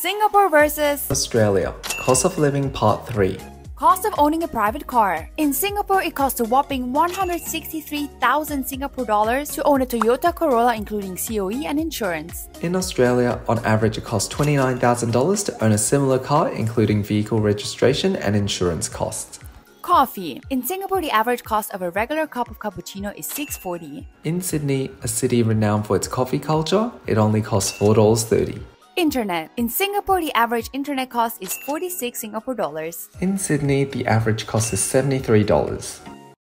Singapore versus Australia. Cost of living part 3. Cost of owning a private car. In Singapore, it costs a whopping 163,000 Singapore dollars to own a Toyota Corolla including COE and insurance. In Australia, on average it costs $29,000 to own a similar car including vehicle registration and insurance costs. Coffee. In Singapore, the average cost of a regular cup of cappuccino is 6.40. In Sydney, a city renowned for its coffee culture, it only costs $4.30. Internet. In Singapore, the average internet cost is 46 Singapore dollars. In Sydney, the average cost is $73.